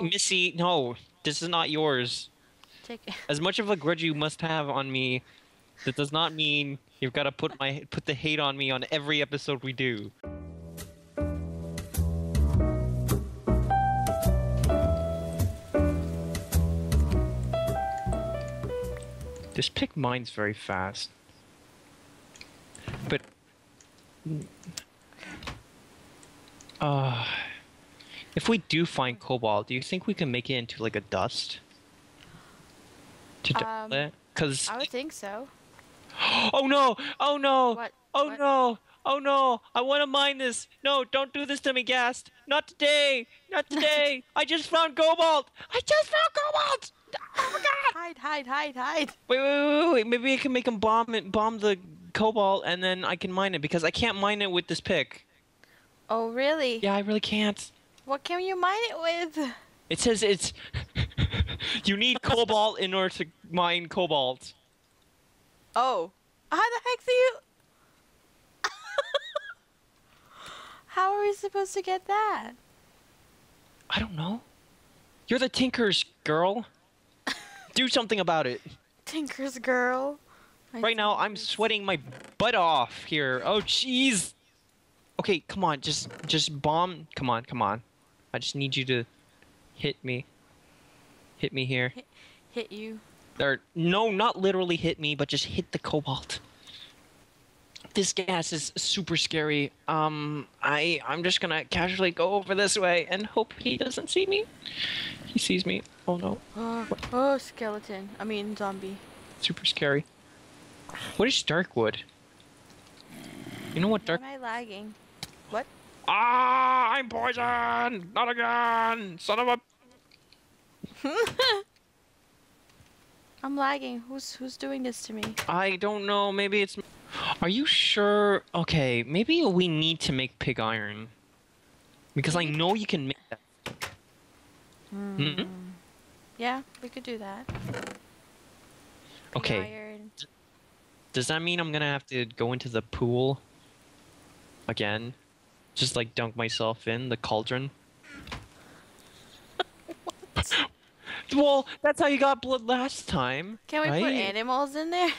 Missy, no, this is not yours. Take it. As much of a grudge you must have on me, that does not mean you've got to put my put the hate on me on every episode we do. This pick mines very fast. But uh if we do find cobalt, do you think we can make it into like a dust? To Um, it? Cuz I would think so. Oh no! Oh no! What? Oh What? no! Oh no! I want to mine this. No, don't do this to me, Ghast. Not today. Not today. I just found cobalt. I just found cobalt. Oh my god! Hide, hide, hide, hide. Wait, wait, wait, wait, wait. Maybe I can make him bomb it, bomb the cobalt, and then I can mine it because I can't mine it with this pick. Oh, really? Yeah, I really can't. What can you mine it with? It says it's. you need cobalt in order to mine cobalt. Oh. How the heck do you... How are we supposed to get that? I don't know. You're the Tinker's girl. Do something about it. Tinker's girl. I Right now, I'm sweating my butt off here. Oh, jeez. Okay, come on, just just bomb. Come on, come on. I just need you to hit me. Hit me here. Hit you. Or no, not literally hit me, but just hit the cobalt. This ghast is super scary. Um, I I'm just gonna casually go over this way and hope he doesn't see me. He sees me. Oh no, Oh, oh, skeleton. I mean, zombie. super scary. What is Darkwood? You know what Why Dark? am I lagging? What? Ah, I'm poisoned! Not again! Son of a. I'm lagging. Who's who's doing this to me? I don't know. Maybe it's. Are you sure? Okay, maybe we need to make pig iron. Because I know you can make that. Hmm. Mhm. Yeah, we could do that. Pig Okay, iron. does that mean I'm gonna have to go into the pool again? Just like dunk myself in the cauldron? well, that's how you got blood last time. Can we put animals in there?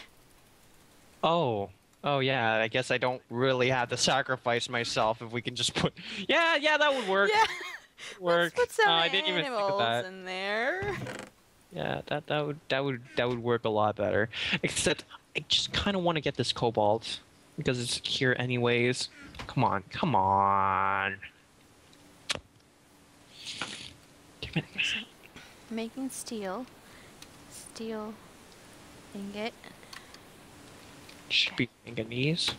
Oh. Oh yeah, I guess I don't really have to sacrifice myself if we can just put Yeah, yeah, that would work. Yeah. work. Let's put some Uh, I didn't even think of animals that. in there. Yeah, that that would that would that would work a lot better. Except I just kind of want to get this cobalt because it's here anyways. Come on, come on. Making steel. Steel ingot. Should be manganese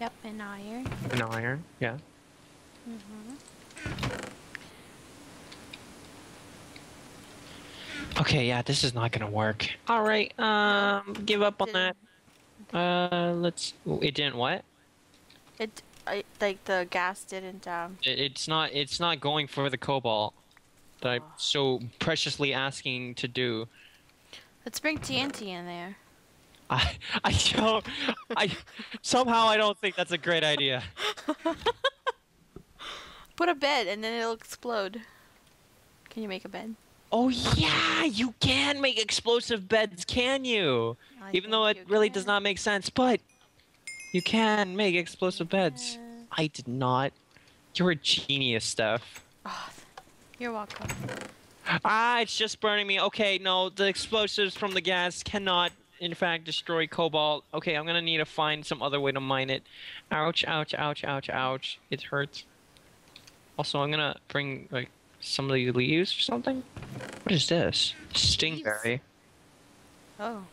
Yep, and iron. and iron. Yeah. Mm-hmm. Okay, yeah, this is not gonna work. All right, um, give up on that. Uh, let's. It didn't what? It, I, like the ghast didn't um. It, it's not. It's not going for the cobalt that I'm Oh. so preciously asking to do. Let's bring TNT in there. I I don't. I somehow I don't think that's a great idea. Put a bed and then it'll explode. Can you make a bed? Oh yeah, you can make explosive beds, can you? I Even though it really does not make sense, but you can make explosive beds. Yeah. I did not. You're a genius, Steph. Oh, you're welcome. Ah, it's just burning me. Okay, no, the explosives from the ghast cannot, in fact, destroy cobalt. Okay, I'm gonna need to find some other way to mine it. Ouch, ouch, ouch, ouch, ouch. It hurts. Also, I'm gonna bring, like, some of the leaves or something. What is this? Stingberry. Oh,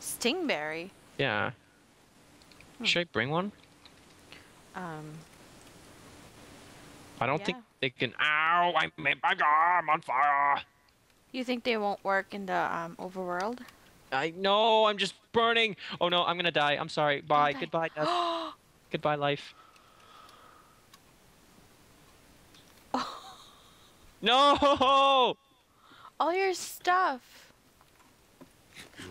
stingberry. Yeah. Hmm. Should I bring one? Um, I don't think they can. Ow! I made my arm on fire! you think they won't work in the um overworld? I know, I'm just burning! Oh no, I'm gonna die. I'm sorry. Bye. die. Goodbye, death. Goodbye, life. No! All your stuff.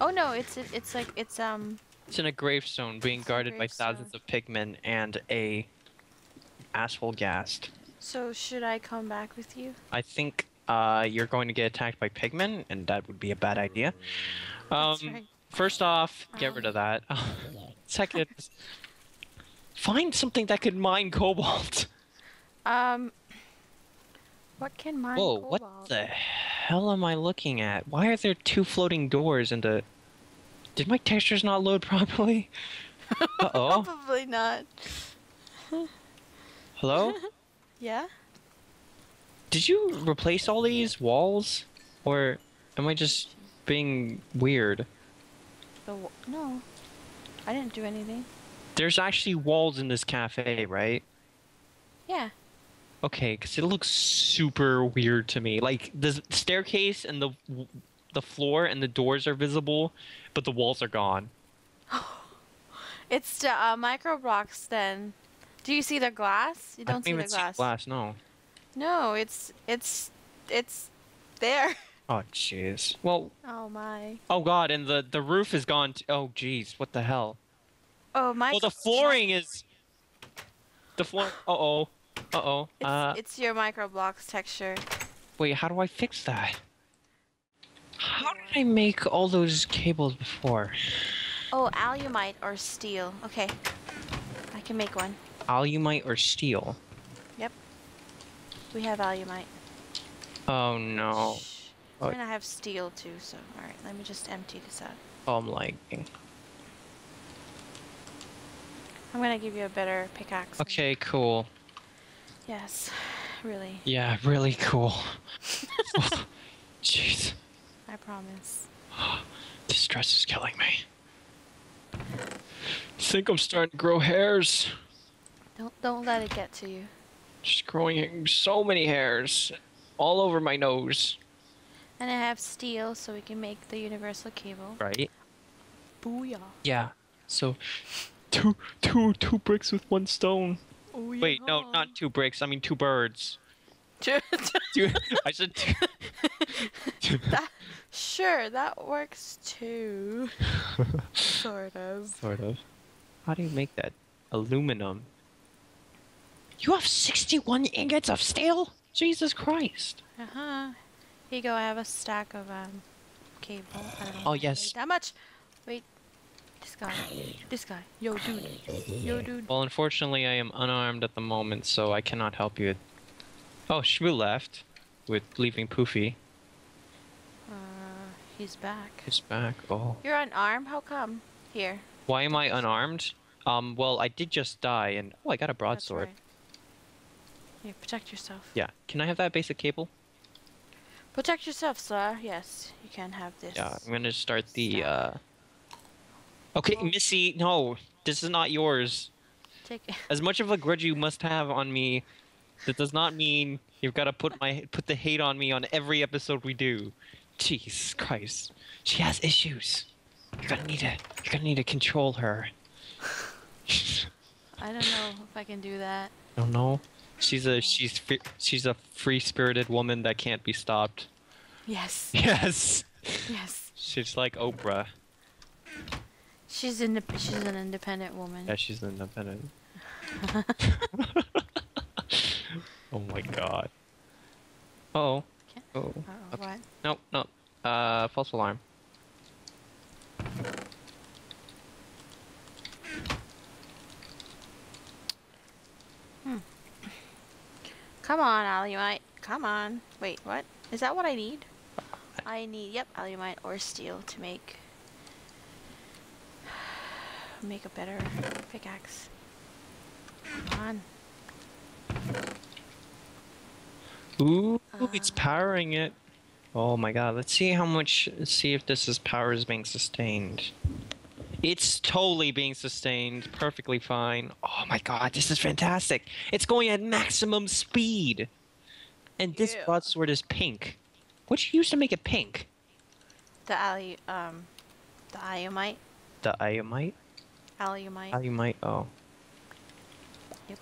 Oh no, it's it's like it's um. It's in a gravestone being guarded by thousands of pigmen and a asshole ghast. So should I come back with you? I think uh, you're going to get attacked by pigmen, and that would be a bad idea. Um, right. First off, get rid of that. Second, find something that could mine cobalt. Um. What can mine cobalt? Whoa, cobalt? what the hell am I looking at? Why are there two floating doors in the... Did my textures not load properly? Uh-oh. Probably not. Hello? Yeah. Did you replace all these walls? Or am I just being weird? The w- no. I didn't do anything. There's actually walls in this cafe, right? Yeah. Okay, because it looks super weird to me. Like the staircase and the the floor and the doors are visible, but the walls are gone. It's the uh, micro blocks then. Do you see the glass? You I don't see the glass. glass. No. No, it's it's it's there. Oh jeez. Well, Oh my. oh god, and the the roof is gone. T- oh jeez, what the hell? Oh my. Well, the flooring is. The floor. Uh oh. Uh oh. It's, Uh, it's your microblocks texture. wait. How do I fix that? How did I make all those cables before? Oh, alumite or steel. Okay. I can make one. Alumite or steel? Yep. We have alumite. Oh no. Shh. Oh. We're gonna have steel too, so alright, let me just empty this out. Oh, I'm lagging. I'm gonna give you a better pickaxe. Okay, cool. Yes, really. Yeah, really cool. Jeez. I promise. This stress is killing me. think I'm starting to grow hairs. Don't don't let it get to you. Just growing so many hairs all over my nose. And I have steel, so we can make the universal cable. Right? Booyah. Yeah. So, two, two, two bricks with one stone. Wait, no, not two bricks. I mean two birds. Two. I said two. two. that, sure, that works too. sort of. Sort of. How do you make that? Aluminum. You have 61 ingots of steel? Jesus Christ. Uh huh. Here you go. I have a stack of um cable. I don't know Oh, yes. That much. Wait. This guy. This guy. Yo, dude. Yo, dude. Well, unfortunately, I am unarmed at the moment, so I cannot help you. Oh, Shmoo left with leaving Poofy. Uh, he's back. He's back. Oh. You're unarmed? How come? Here. Why am I unarmed? Um, well, I did just die, and oh, I got a That's broadsword. right. Here, protect yourself. Yeah. Can I have that basic cable? Protect yourself, sir. Yes, you can have this. Yeah, I'm gonna start the. Stop. uh... Okay, Well- Missy, no, this is not yours. Take. It. As much of a grudge you must have on me, that does not mean you've got to put my put the hate on me on every episode we do. Jeez Christ, she has issues. You're gonna need to you're gonna need to control her. I don't know if I can do that. I don't know. She's a she's she's a free spirited woman that can't be stopped. Yes. Yes. Yes. She's like Oprah. She's in. She's an independent woman. Yeah, she's an independent. oh my god. Oh. Can't- Oh. Uh-oh, Okay. what? Nope, nope. Uh, false alarm. Come on, alumite. Come on. Wait, what? Is that what I need? I need, yep, alumite or steel to make make a better pickaxe. Come on. Ooh, it's Uh. powering it. Oh my god, let's see how much, see if this is power is being sustained. It's totally being sustained, perfectly fine. Oh my god, this is fantastic. It's going at maximum speed. And this Yeah. broadsword is pink. What'd you use to make it pink? The alu um the alumite. The iamite? Alumite. Alumite, oh. Yep.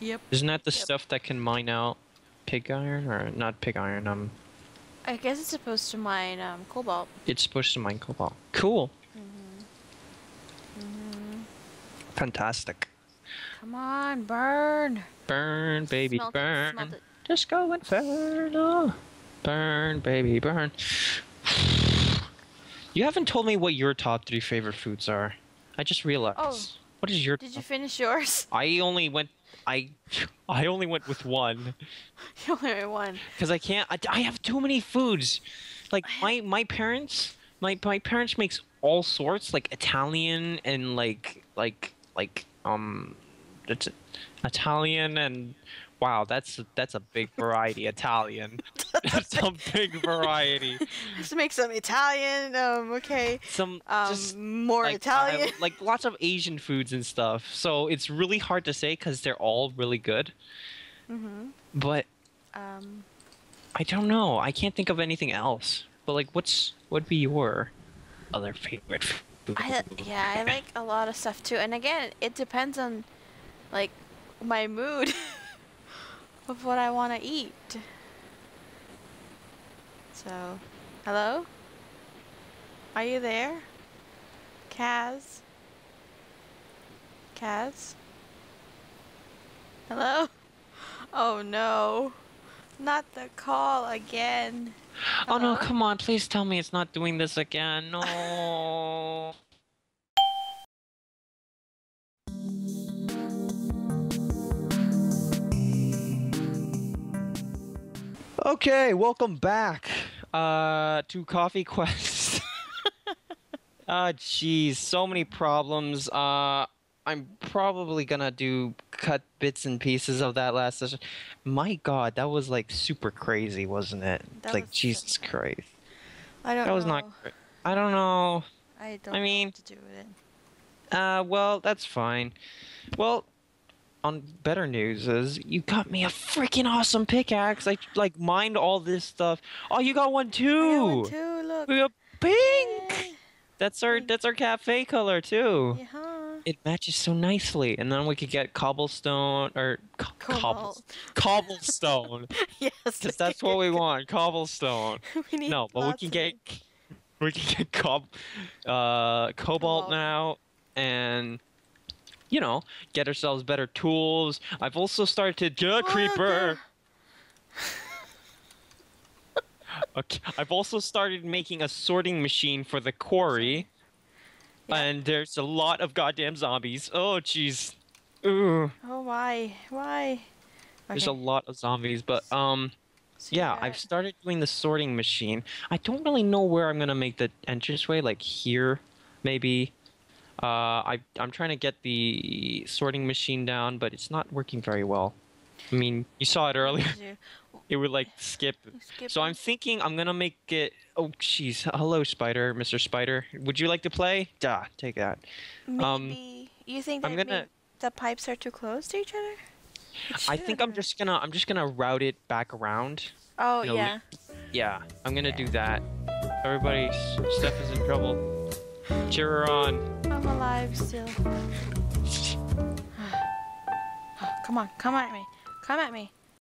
Yep. Isn't that the Yep. stuff that can mine out pig iron? Or not pig iron, um, I guess it's supposed to mine um cobalt. it's supposed to mine cobalt. Cool. hmm Fantastic. Come on, burn. Burn, baby, Smelt burn. smelt it. Disco Inferno. Burn, baby, burn. You haven't told me what your top three favorite foods are. I just realized. Oh. What is your? Did you finish yours? I only went. I. I only went with one You only went one. because I can't. I, I have too many foods. Like my my parents, my my parents makes all sorts like Italian and like like like um, it's Italian and wow, that's that's a big variety. Italian, that's a big variety. Just make some Italian. Um. Okay. Some Um. just more like, Italian. uh, like lots of Asian foods and stuff. So it's really hard to say because they're all really good. mhm. But Um. I don't know. I can't think of anything else. But like, what's what'd be your other favorite food? I yeah, I like a lot of stuff too. And again, it depends on like my mood of what I want to eat. So, hello? Are you there? Kaz? Kaz? Hello? Oh no. Not the call again. Oh no! Come on! Please tell me it's not doing this again. No. Okay, welcome back uh, to Coffee Quest. Ah, jeez, so many problems. Uh, I'm probably gonna do cut bits and pieces of that last session. My God, that was like super crazy, wasn't it? That like Jesus Christ, I don't that was know. not. I don't know. I don't I know mean- what to do with it. Uh, well, that's fine. Well, on better news is you got me a freaking awesome pickaxe. I like mined all this stuff. Oh, you got one I got too. one too, look. We got pink. Yay. That's our that's our cafe color too. Yeah. It matches so nicely, and then we could get cobblestone or co- cobble, cobblestone, yes. because that's what we want, cobblestone. we need No, but we can get we can get cob, uh, cobalt Cobalt. now, and you know, get ourselves better tools. I've also started to creeper. Okay, I've also started making a sorting machine for the quarry, Yeah. and there's a lot of goddamn zombies. Oh, jeez. Ooh, Oh why? Why? there's a lot of zombies, but um. so Yeah, got- I've started doing the sorting machine. I don't really know where I'm gonna make the entranceway, like here, maybe. Uh, I I'm trying to get the sorting machine down, but it's not working very well. I mean, you saw it earlier. It would like skip. So I'm thinking I'm gonna make it. Oh, jeez. Hello, Spider, Mr. Spider. Would you like to play? Duh, take that. um, Maybe you think that I'm gonna- the pipes are too close to each other? I think I'm just gonna I'm just gonna route it back around. Oh you know, yeah. Yeah, I'm gonna do that. Everybody, Steph is in trouble. Cheer her on. Alive still. come on, come at me. Come at me.